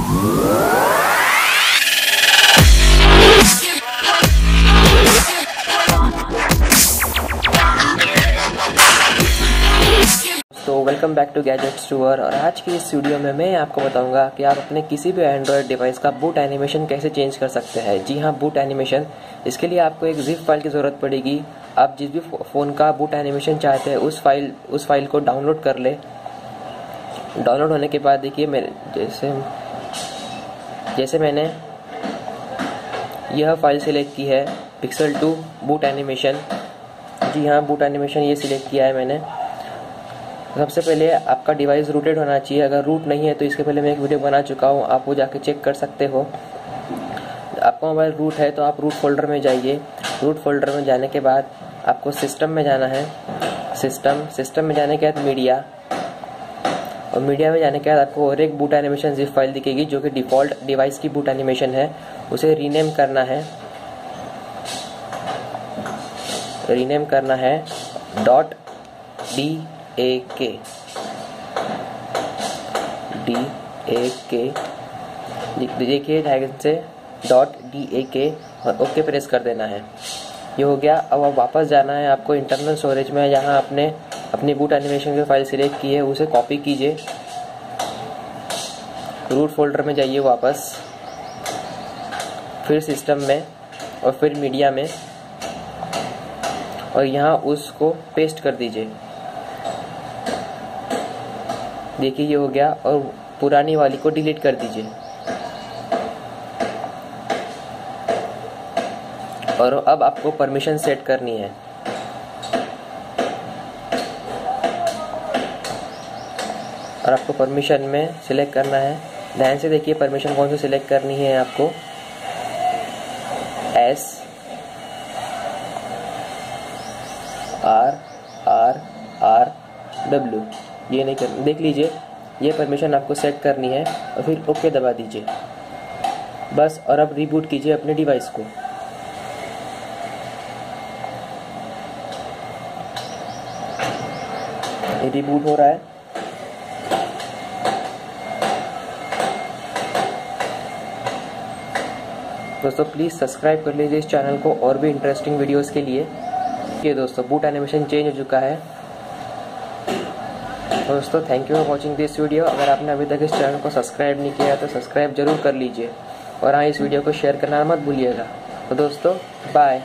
तो welcome back to gadgets tour और आज की इस वीडियो में मैं आपको बताऊँगा कि आप अपने किसी भी एंड्रॉयड डिवाइस का बूट एनिमेशन कैसे चेंज कर सकते हैं। जी हाँ बूट एनिमेशन इसके लिए आपको एक जिप फ़ाइल की ज़रूरत पड़ेगी। आप जिस भी फ़ोन का बूट एनिमेशन चाहते हैं, उस फ़ाइल उस फ़ाइल को डाउनलोड कर ले। डाउनलोड होने के बाद देखिए मेरे जैसे जैसे मैंने यह फ़ाइल सिलेक्ट की है पिक्सल टू बूट एनिमेशन जी हाँ बूट एनिमेशन ये सिलेक्ट किया है मैंने। सबसे पहले आपका डिवाइस रूटेड होना चाहिए। अगर रूट नहीं है तो इसके पहले मैं एक वीडियो बना चुका हूँ। आप वो जाके चेक कर सकते हो। आपका मोबाइल रूट है तो आप रूट फोल्डर में जाइए। रूट फोल्डर में जाने के बाद आपको सिस्टम में जाना है। सिस्टम सिस्टम में जाने के बाद मीडिया और मीडिया में जाने के बाद आपको और एक बूट एनिमेशन जिप फ़ाइल दिखेगी, जो कि डिफ़ॉल्ट डिवाइस की बूट एनिमेशन है। उसे रीनेम करना है। रीनेम करना है डॉट डी ए के डी ए के देखिए ड्रैगन से डॉट डी ए के और ओके प्रेस कर देना है। ये हो गया। अब वापस जाना है आपको इंटरनल स्टोरेज में, जहाँ आपने अपनी बूट एनिमेशन की फ़ाइल सिलेक्ट की है, उसे कॉपी कीजिए। रूट फोल्डर में जाइए वापस। फिर सिस्टम में और फिर मीडिया में। और यहाँ उसको पेस्ट कर दीजिए। देखिए ये हो गया और पुरानी वाली को डिलीट कर दीजिए। और अब आपको परमिशन सेट करनी है। और आपको परमिशन में सिलेक्ट करना है। ध्यान से देखिए परमिशन कौन सी सिलेक्ट करनी है आपको। S R R R W ये नहीं कर देख लीजिए, ये परमिशन आपको सेट करनी है और फिर ओके दबा दीजिए। बस और अब रिबूट कीजिए अपने डिवाइस को। रिबूट हो रहा है। दोस्तों प्लीज़ सब्सक्राइब कर लीजिए इस चैनल को और भी इंटरेस्टिंग वीडियोस के लिए। ये दोस्तों बूट एनिमेशन चेंज हो चुका है। दोस्तों thank you for watching this video अगर आपने अभी तक इस चैनल को सब्सक्राइब नहीं किया तो सब्सक्राइब ज़रूर कर लीजिए। और हाँ इस वीडियो को शेयर करना मत भूलिएगा। तो दोस्तों बाय